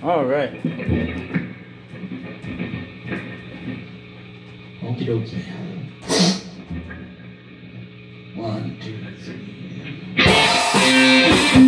All right. Okie dokie. One, two, three.